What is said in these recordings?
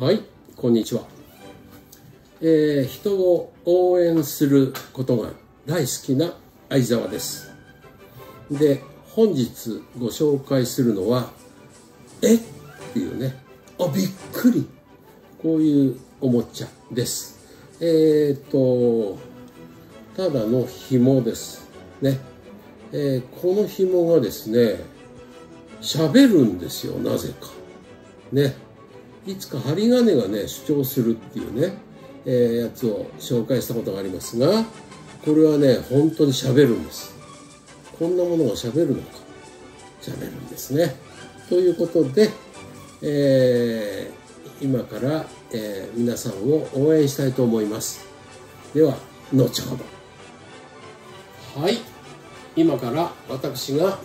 はい、こんにちは。えー人を応援することが大好きな相沢です。で、本日ご紹介するのは、え？っていうね、あ、びっくり。こういうおもちゃです。えっ、と、ただの紐です。ね。えーこの紐がですね、喋るんですよ、なぜか。ね。いつか針金がね、主張するっていうね、えーやつを紹介したことがありますが、これはね、本当に喋るんです。こんなものが喋るのか？喋るんですね。ということで、えー今から、えー皆さんを応援したいと思います。では、後ほど。はい。今から私が、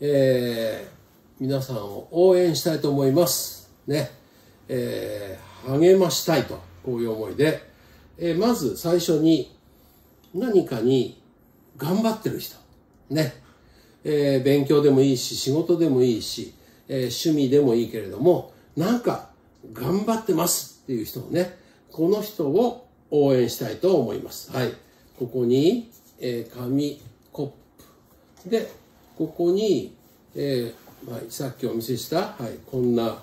えー皆さんを応援したいと思います。ね。えー励ましたいと、こういう思いで、えーまず最初に何かに頑張ってる人。ね。えー勉強でもいいし、仕事でもいいし、えー趣味でもいいけれども、なんか頑張ってますっていう人をね、この人を応援したいと思います。はい。ここに、えー紙コップ。で、ここに、えーはい、さっきお見せした、はい、こんな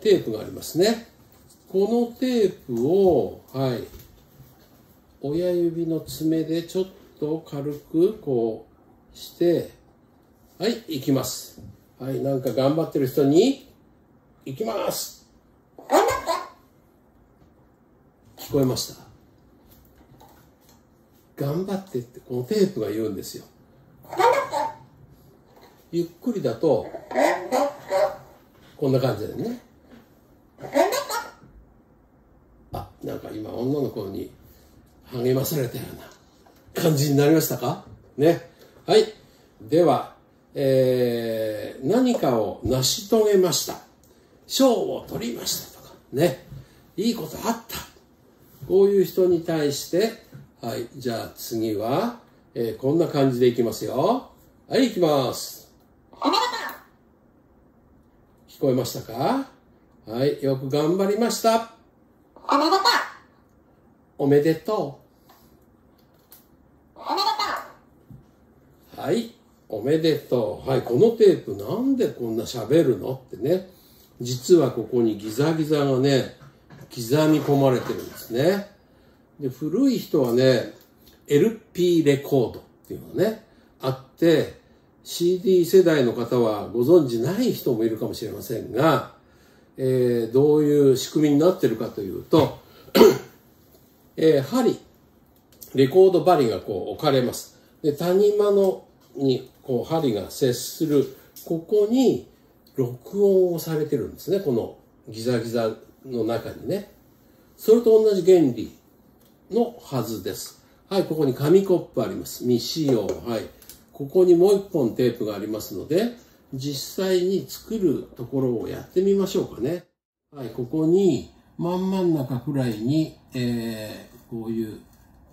テープがありますね。このテープを、はい、親指の爪でちょっと軽くこうして、はい、行きます。はい、なんか頑張ってる人に、行きます頑張った。聞こえました？頑張ってってこのテープが言うんですよ。ゆっくりだと、こんな感じだよね。あ、なんか今女の子に励まされたような感じになりましたか？ね。はい。では、えー、何かを成し遂げました。賞を取りましたとか、ね。いいことあった。こういう人に対して、はい。じゃあ次は、えーこんな感じでいきますよ。はい、いきます。聞こえましたか？はい、よく頑張りました。おめでとう。はい、おめでとう。はい、このテープなんでこんな喋るのってね。実はここにギザギザがね、刻み込まれてるんですね。で、古い人はね、LP レコードっていうのがね、あって、CD 世代の方はご存知ない人もいるかもしれませんが、えーどういう仕組みになってるかというと、えー針、レコード針がこう置かれます。で、谷間のにこう針が接する、ここに録音をされてるんですね。このギザギザの中にね。それと同じ原理のはずです。はい、ここに紙コップあります。未使用。はい。ここにもう一本テープがありますので、実際に作るところをやってみましょうかね。はい、ここに真ん真ん中くらいに、えー、こういう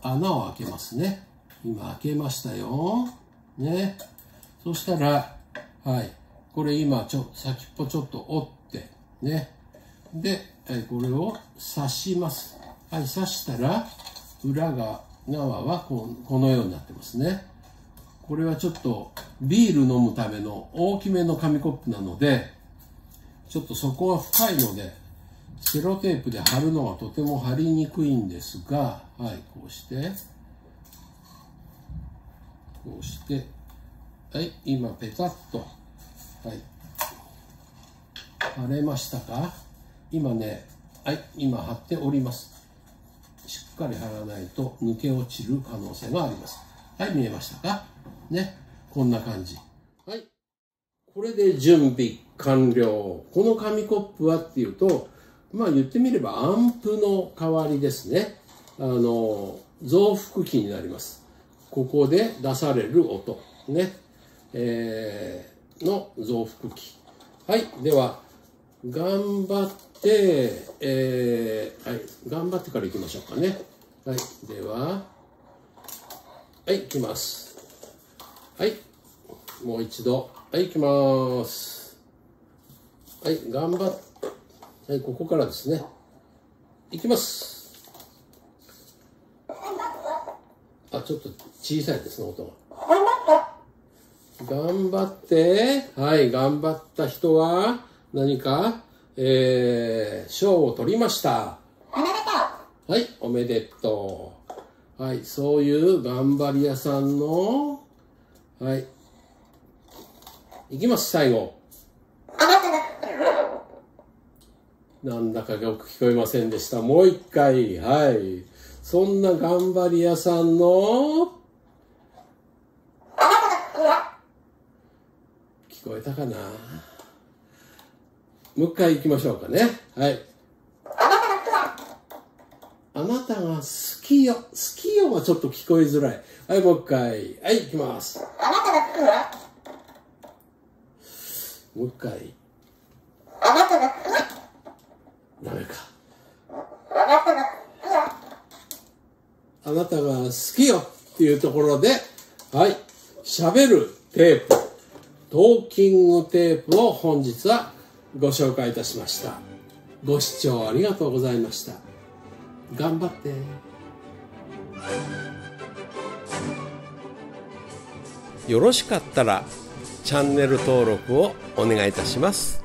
穴を開けますね。今開けましたよ。ね。そしたら、はい。これ今ちょ、先っぽちょっと折って、ね。で、えこれを刺します。はい、刺したら、裏が、側はここのようになってますね。これはちょっとビール飲むための大きめの紙コップなので、ちょっと底が深いので、セロテープで貼るのはとても貼りにくいんですが、はい、こうして、こうして、はい、今ペタッと、はい、貼れましたか？今ね、はい、今貼っております。しっかり貼らないと抜け落ちる可能性があります。はい、見えましたか？ね、こんな感じ。はい。これで準備完了。この紙コップはっていうと、まあ言ってみればアンプの代わりですね。あの、増幅器になります。ここで出される音。ね。えーの増幅器。はい。では、頑張って、えーはい。頑張ってから行きましょうかね。はい。では、はい、行きます。はい。もう一度。はい、行きます。はい、頑張っ、ははい、ここからですね。いきます。あ、ちょっと小さいですね、音が。頑張って。はい、頑張った人は何か、えー、賞を取りました。おめでとう。はい、おめでとう。はい、そういう頑張り屋さんの、はい。いきます、最後。なんだかよく聞こえませんでした。もう一回。はい。そんな頑張り屋さんの、聞こえたかな？もう一回行きましょうかね。はい。あなたが好きよ。好きよはちょっと聞こえづらい。はい、もう一回。はい、行きます。あなたが好きよ。もう一回。あなたが好きよ。ダメか。あなたが好きよ。あなたが好きよっていうところで、はい。喋るテープ。トーキングテープを本日はご紹介いたしました。ご視聴ありがとうございました。頑張って。よろしかったらチャンネル登録をお願いいたします。